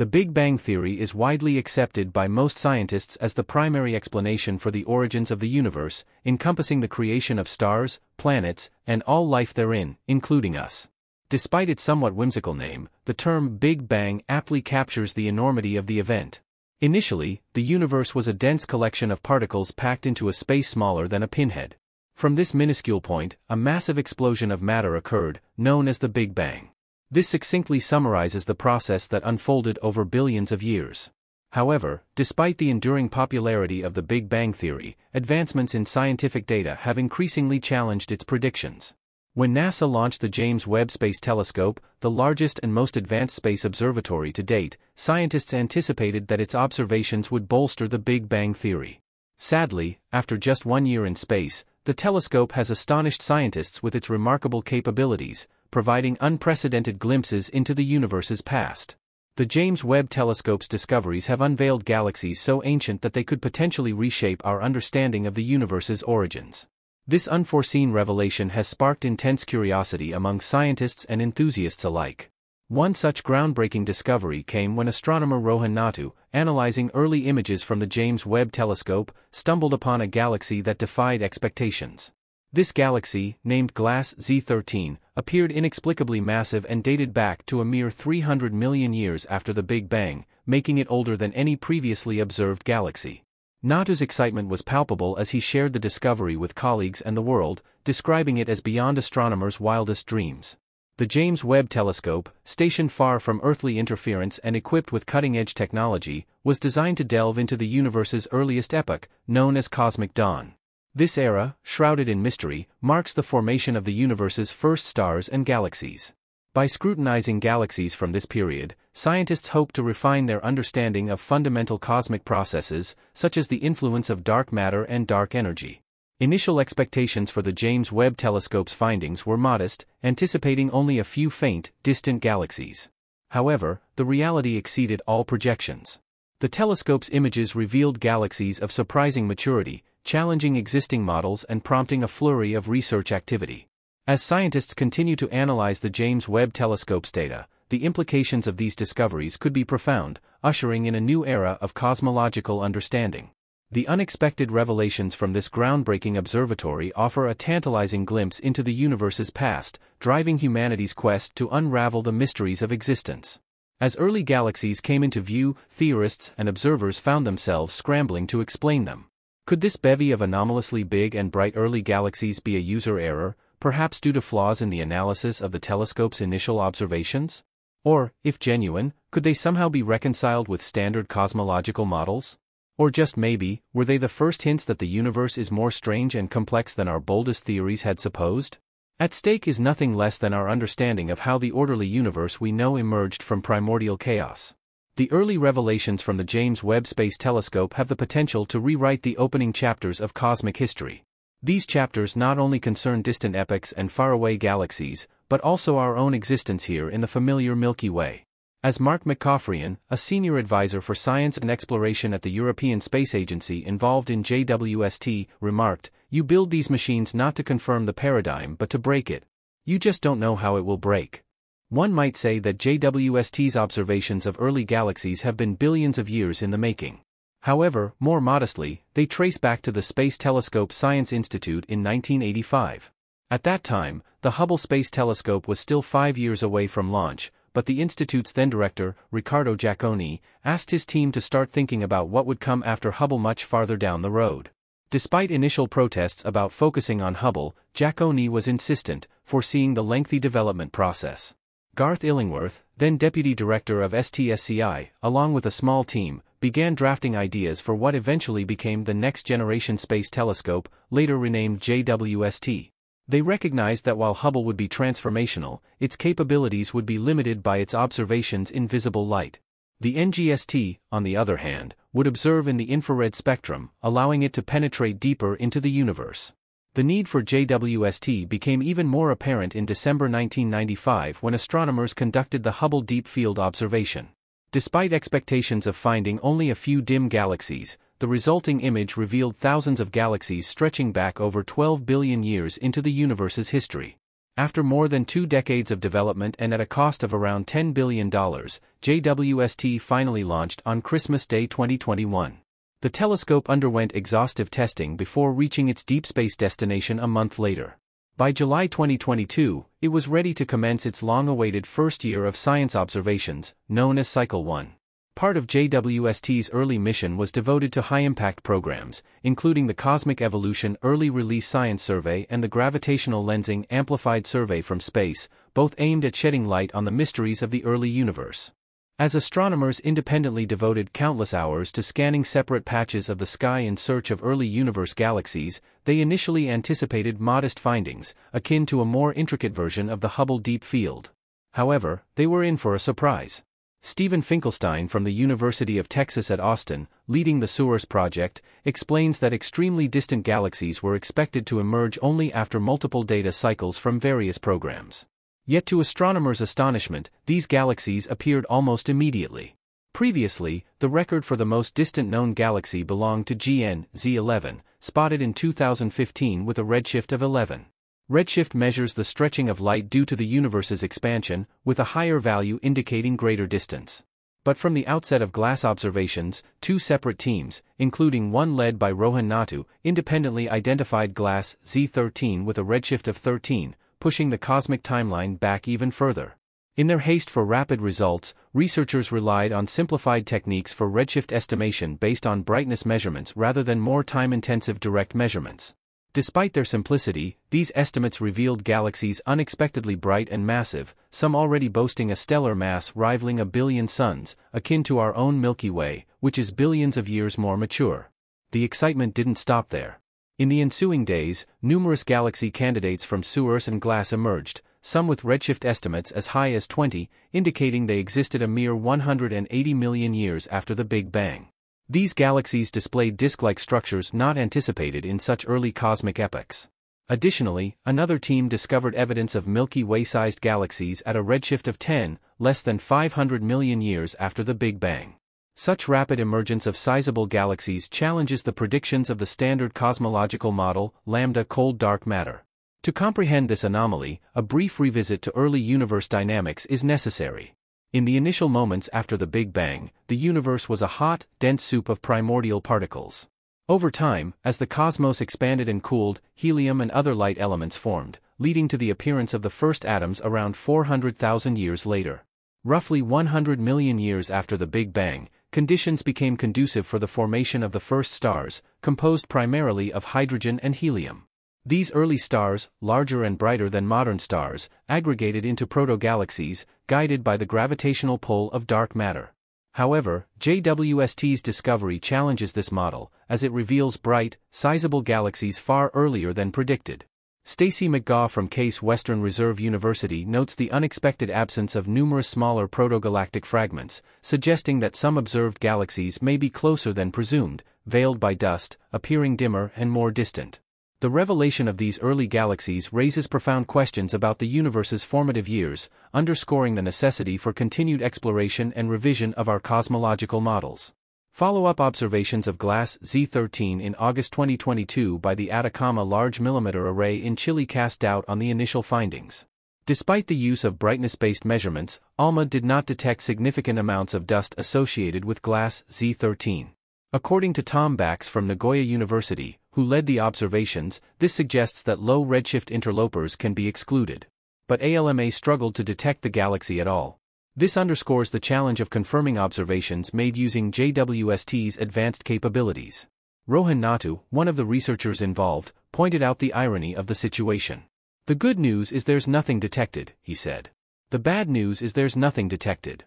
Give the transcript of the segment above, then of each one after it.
The Big Bang Theory is widely accepted by most scientists as the primary explanation for the origins of the universe, encompassing the creation of stars, planets, and all life therein, including us. Despite its somewhat whimsical name, the term Big Bang aptly captures the enormity of the event. Initially, the universe was a dense collection of particles packed into a space smaller than a pinhead. From this minuscule point, a massive explosion of matter occurred, known as the Big Bang. This succinctly summarizes the process that unfolded over billions of years. However, despite the enduring popularity of the Big Bang Theory, advancements in scientific data have increasingly challenged its predictions. When NASA launched the James Webb Space Telescope, the largest and most advanced space observatory to date, scientists anticipated that its observations would bolster the Big Bang Theory. Sadly, after just one year in space, the telescope has astonished scientists with its remarkable capabilities, providing unprecedented glimpses into the universe's past. The James Webb Telescope's discoveries have unveiled galaxies so ancient that they could potentially reshape our understanding of the universe's origins. This unforeseen revelation has sparked intense curiosity among scientists and enthusiasts alike. One such groundbreaking discovery came when astronomer Rohan Naidu, analyzing early images from the James Webb Telescope, stumbled upon a galaxy that defied expectations. This galaxy, named Glass Z13, appeared inexplicably massive and dated back to a mere 300 million years after the Big Bang, making it older than any previously observed galaxy. Naidu's excitement was palpable as he shared the discovery with colleagues and the world, describing it as beyond astronomers' wildest dreams. The James Webb Telescope, stationed far from earthly interference and equipped with cutting-edge technology, was designed to delve into the universe's earliest epoch, known as Cosmic Dawn. This era, shrouded in mystery, marks the formation of the universe's first stars and galaxies. By scrutinizing galaxies from this period, scientists hope to refine their understanding of fundamental cosmic processes, such as the influence of dark matter and dark energy. Initial expectations for the James Webb Telescope's findings were modest, anticipating only a few faint, distant galaxies. However, the reality exceeded all projections. The telescope's images revealed galaxies of surprising maturity, challenging existing models and prompting a flurry of research activity. As scientists continue to analyze the James Webb Telescope's data, the implications of these discoveries could be profound, ushering in a new era of cosmological understanding. The unexpected revelations from this groundbreaking observatory offer a tantalizing glimpse into the universe's past, driving humanity's quest to unravel the mysteries of existence. As early galaxies came into view, theorists and observers found themselves scrambling to explain them. Could this bevy of anomalously big and bright early galaxies be a user error, perhaps due to flaws in the analysis of the telescope's initial observations? Or, if genuine, could they somehow be reconciled with standard cosmological models? Or just maybe, were they the first hints that the universe is more strange and complex than our boldest theories had supposed? At stake is nothing less than our understanding of how the orderly universe we know emerged from primordial chaos. The early revelations from the James Webb Space Telescope have the potential to rewrite the opening chapters of cosmic history. These chapters not only concern distant epochs and faraway galaxies, but also our own existence here in the familiar Milky Way. As Mark McCaughrean, a senior advisor for science and exploration at the European Space Agency involved in JWST, remarked, You build these machines not to confirm the paradigm but to break it. You just don't know how it will break. One might say that JWST's observations of early galaxies have been billions of years in the making. However, more modestly, they trace back to the Space Telescope Science Institute in 1985. At that time, the Hubble Space Telescope was still five years away from launch, but the Institute's then director, Riccardo Giacconi, asked his team to start thinking about what would come after Hubble much farther down the road. Despite initial protests about focusing on Hubble, Giacconi was insistent, foreseeing the lengthy development process. Garth Illingworth, then deputy director of STSCI, along with a small team, began drafting ideas for what eventually became the Next Generation Space Telescope, later renamed JWST. They recognized that while Hubble would be transformational, its capabilities would be limited by its observations in visible light. The NGST, on the other hand, would observe in the infrared spectrum, allowing it to penetrate deeper into the universe. The need for JWST became even more apparent in December 1995 when astronomers conducted the Hubble Deep Field Observation. Despite expectations of finding only a few dim galaxies, the resulting image revealed thousands of galaxies stretching back over 12 billion years into the universe's history. After more than two decades of development and at a cost of around $10 billion, JWST finally launched on Christmas Day 2021. The telescope underwent exhaustive testing before reaching its deep space destination a month later. By July 2022, it was ready to commence its long awaited first year of science observations, known as Cycle 1. Part of JWST's early mission was devoted to high impact programs, including the Cosmic Evolution Early Release Science Survey and the Gravitational Lensing Amplified Survey from Space, both aimed at shedding light on the mysteries of the early universe. As astronomers independently devoted countless hours to scanning separate patches of the sky in search of early universe galaxies, they initially anticipated modest findings, akin to a more intricate version of the Hubble Deep Field. However, they were in for a surprise. Steven Finkelstein from the University of Texas at Austin, leading the CEERS project, explains that extremely distant galaxies were expected to emerge only after multiple data cycles from various programs. Yet to astronomers' astonishment, these galaxies appeared almost immediately. Previously, the record for the most distant known galaxy belonged to GN Z11, spotted in 2015 with a redshift of 11. Redshift measures the stretching of light due to the universe's expansion, with a higher value indicating greater distance. But from the outset of GLASS observations, two separate teams, including one led by Rohan Naidu, independently identified GLASS Z13 with a redshift of 13, pushing the cosmic timeline back even further. In their haste for rapid results, researchers relied on simplified techniques for redshift estimation based on brightness measurements rather than more time-intensive direct measurements. Despite their simplicity, these estimates revealed galaxies unexpectedly bright and massive, some already boasting a stellar mass rivaling a billion suns, akin to our own Milky Way, which is billions of years more mature. The excitement didn't stop there. In the ensuing days, numerous galaxy candidates from CEERS and GLASS emerged, some with redshift estimates as high as 20, indicating they existed a mere 180 million years after the Big Bang. These galaxies displayed disk-like structures not anticipated in such early cosmic epochs. Additionally, another team discovered evidence of Milky Way-sized galaxies at a redshift of 10, less than 500 million years after the Big Bang. Such rapid emergence of sizable galaxies challenges the predictions of the standard cosmological model, lambda cold dark matter. To comprehend this anomaly, a brief revisit to early universe dynamics is necessary. In the initial moments after the Big Bang, the universe was a hot, dense soup of primordial particles. Over time, as the cosmos expanded and cooled, helium and other light elements formed, leading to the appearance of the first atoms around 400,000 years later. Roughly 100 million years after the Big Bang, conditions became conducive for the formation of the first stars, composed primarily of hydrogen and helium. These early stars, larger and brighter than modern stars, aggregated into protogalaxies, guided by the gravitational pull of dark matter. However, JWST's discovery challenges this model, as it reveals bright, sizable galaxies far earlier than predicted. Stacy McGaugh from Case Western Reserve University notes the unexpected absence of numerous smaller protogalactic fragments, suggesting that some observed galaxies may be closer than presumed, veiled by dust, appearing dimmer and more distant. The revelation of these early galaxies raises profound questions about the universe's formative years, underscoring the necessity for continued exploration and revision of our cosmological models. Follow-up observations of GLASS Z13 in August 2022 by the Atacama Large Millimeter Array in Chile cast doubt on the initial findings. Despite the use of brightness-based measurements, ALMA did not detect significant amounts of dust associated with GLASS Z13. According to Tom Bakx from Nagoya University, who led the observations, this suggests that low redshift interlopers can be excluded. But ALMA struggled to detect the galaxy at all. This underscores the challenge of confirming observations made using JWST's advanced capabilities. Rohan Naidu, one of the researchers involved, pointed out the irony of the situation. The good news is there's nothing detected, he said. The bad news is there's nothing detected.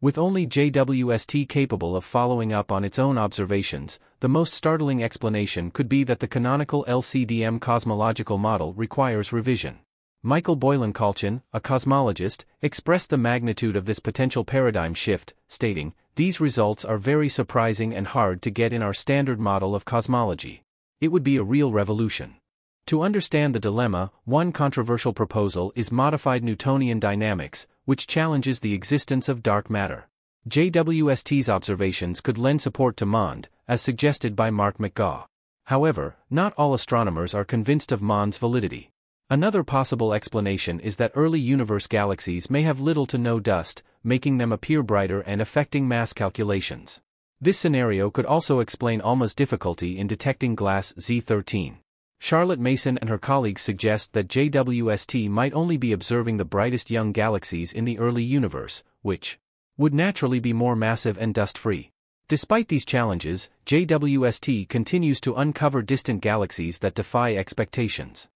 With only JWST capable of following up on its own observations, the most startling explanation could be that the canonical LCDM cosmological model requires revision. Michael Boylan Kolchin, a cosmologist, expressed the magnitude of this potential paradigm shift, stating, These results are very surprising and hard to get in our standard model of cosmology. It would be a real revolution. To understand the dilemma, one controversial proposal is modified Newtonian dynamics, which challenges the existence of dark matter. JWST's observations could lend support to MOND, as suggested by Mark McGaugh. However, not all astronomers are convinced of MOND's validity. Another possible explanation is that early universe galaxies may have little to no dust, making them appear brighter and affecting mass calculations. This scenario could also explain ALMA's difficulty in detecting glass Z13. Charlotte Mason and her colleagues suggest that JWST might only be observing the brightest young galaxies in the early universe, which would naturally be more massive and dust-free. Despite these challenges, JWST continues to uncover distant galaxies that defy expectations.